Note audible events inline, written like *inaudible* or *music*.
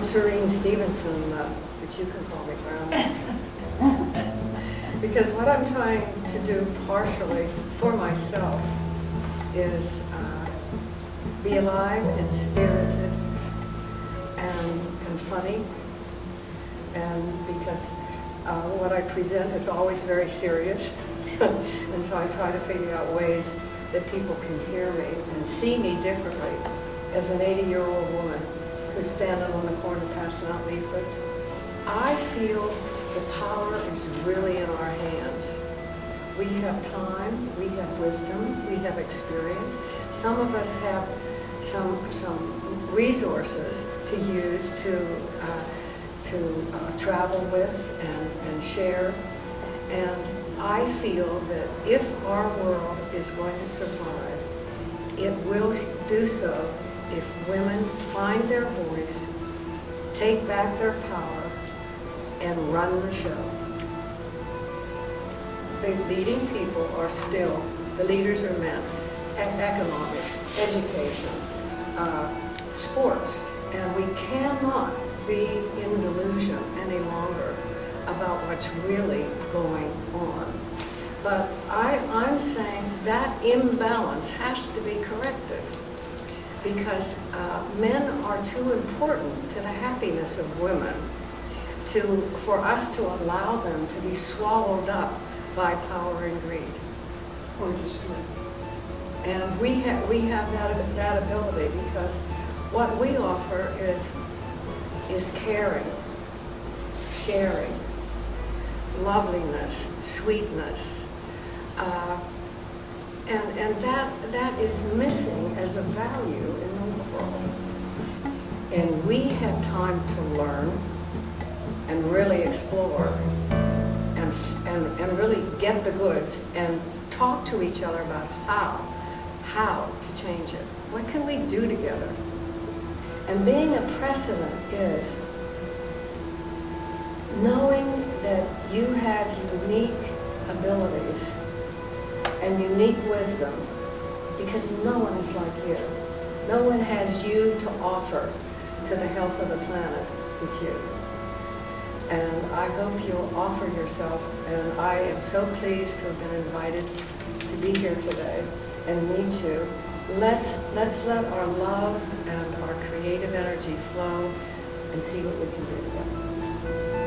I'm Serene Stevenson, uh, but you can call me Brown. *laughs* Because what I'm trying to do partially for myself is uh, be alive and spirited and, and funny. And because uh, what I present is always very serious. *laughs* and so I try to figure out ways that people can hear me and see me differently as an 80-year-old woman standing on the corner passing out leaflets. I feel the power is really in our hands. We have time, we have wisdom, we have experience. Some of us have some, some resources to use to, uh, to uh, travel with and, and share. And I feel that if our world is going to survive, it will do so if women find their voice, take back their power, and run the show. The leading people are still, the leaders are men, economics, education, uh, sports, and we cannot be in delusion any longer about what's really going on. But I, I'm saying that imbalance has to be corrected because uh, men are too important to the happiness of women to, for us to allow them to be swallowed up by power and greed. And we have, we have that, that ability because what we offer is, is caring, sharing, loveliness, sweetness. Uh, and, and that, that is missing as a value in the world. And we have time to learn and really explore and, and, and really get the goods and talk to each other about how, how to change it. What can we do together? And being a precedent is knowing that you have unique abilities and unique wisdom because no one is like you. No one has you to offer to the health of the planet but you. And I hope you'll offer yourself, and I am so pleased to have been invited to be here today and meet you. Let's, let's let our love and our creative energy flow and see what we can do together.